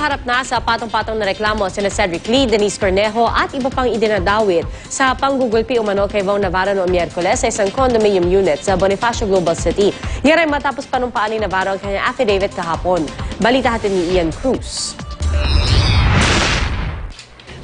Nahaharap na sa patong-patong na reklamo sina Cedric Lee, Denise Cornejo at iba pang idinadawit sa panggugulpi umano kay Vong Navarro noong Miyerkules sa isang condominium unit sa Bonifacio Global City. Ay matapos panumpaan ni Navarro ang kanyang affidavit kahapon. Balita hatid ni Ian Cruz.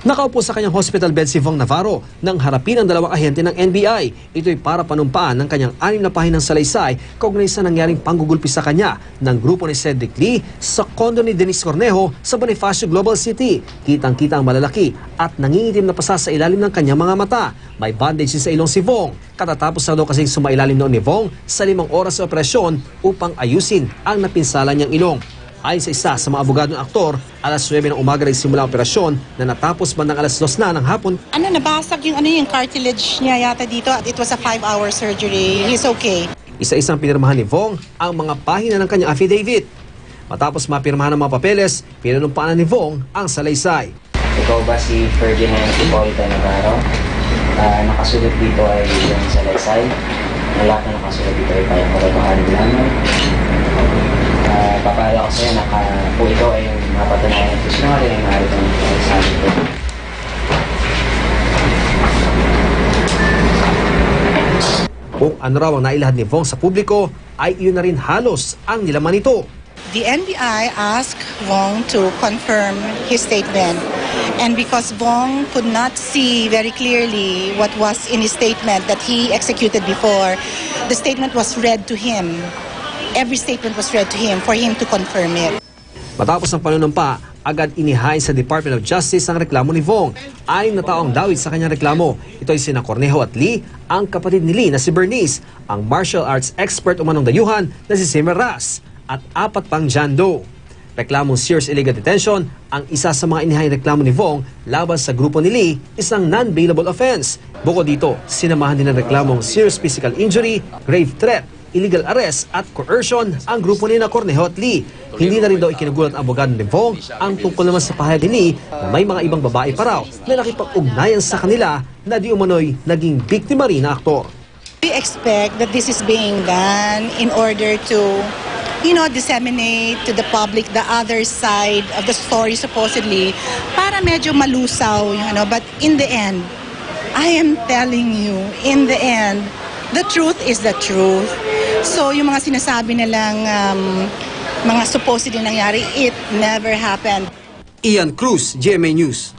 Nakaupo sa kanyang hospital bed si Vong Navarro nang harapin ang dalawang ahente ng NBI. Ito'y para panumpaan ng kanyang anim na pahinang salaysay kaugnay sa nangyaring panggugulpi sa kanya ng grupo ni Cedric Lee sa kondo ni Denise Cornejo sa Bonifacio Global City. Kitang-kita ang malalaki at nangingitim na pasa sa ilalim ng kanyang mga mata. May bandage sa ilong si Vong. Katatapos na daw kasing sumailalim noon ni Vong sa limang oras sa operasyon upang ayusin ang napinsala niyang ilong. Ayon sa isa sa mga abogadong aktor, alas 9 ng umaga nagsimula ang operasyon na natapos bandang alas 2 na ng hapon Ano, nabasag yung ano yung cartilage niya yata dito at it was a five-hour surgery. He's okay. Isa-isang pinirmahan ni Vong ang mga pahina ng kanyang affidavit. Matapos mapirmahan ang mga papeles, pinunumpaan ni Vong ang salaysay. Ikaw ba si Ferdinand Hippolyta Navarro? Ah, nakasulat dito ay yung salaysay. Ang lahat na nakasulat dito ay kayang katotohanan namin. Papala ko sa'yo na kung ikaw ay yung mapatunayan ng sinungaling ay maaari kang sabi ko. Kung ano raw ang nailahad ni Vong sa publiko, ay iyon na rin halos ang nilaman nito. The NBI asked Wong to confirm his statement. And because Wong could not see very clearly what was in his statement that he executed before, the statement was read to him. Every statement was read to him for him to confirm it. Matapos ang panunumpa, agad inihain sa Department of Justice ang reklamo ni Vong. Ayon na tao ang dawit sa kanyang reklamo. Ito ay sina Cornejo at Lee, ang kapatid ni Lee na si Bernice, ang martial arts expert umanong dayuhan na si Simmer Ras, at apat pang John Doe. Reklamong serious illegal detention, ang isa sa mga inihayang reklamo ni Vong laban sa grupo ni Lee, isang non-bailable offense. Bukod dito, sinamahan din ng reklamong serious physical injury, grave threat, illegal arrest at coercion ang grupo ni na Cornejo at Lee. Hindi na rin daw ikinagulat ang abogado ni Vong ang tungkol naman sa pahayag ni na may mga ibang babae pa raw na nakipag-ugnayan sa kanila na di umano'y naging biktima rin na aktor. We expect that this is being done in order to, you know, disseminate to the public the other side of the story supposedly para medyo malusaw, you know, but in the end, I am telling you, in the end, the truth is the truth. So yung mga sinasabi nilang um, mga supposedly nangyari, it never happened. Ian Cruz, GMA News.